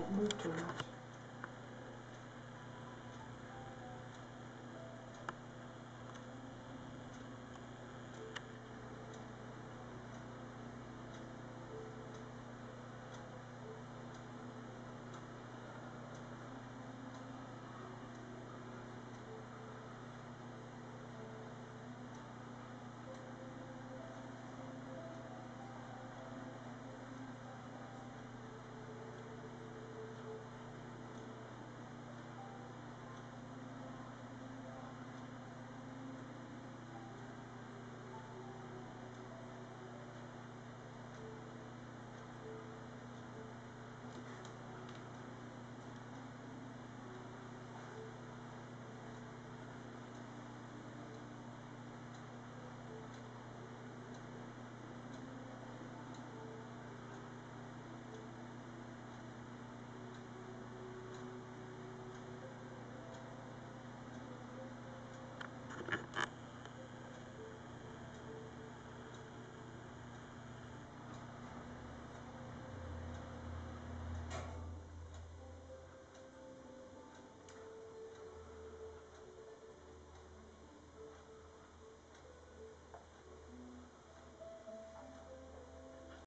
muy chulos.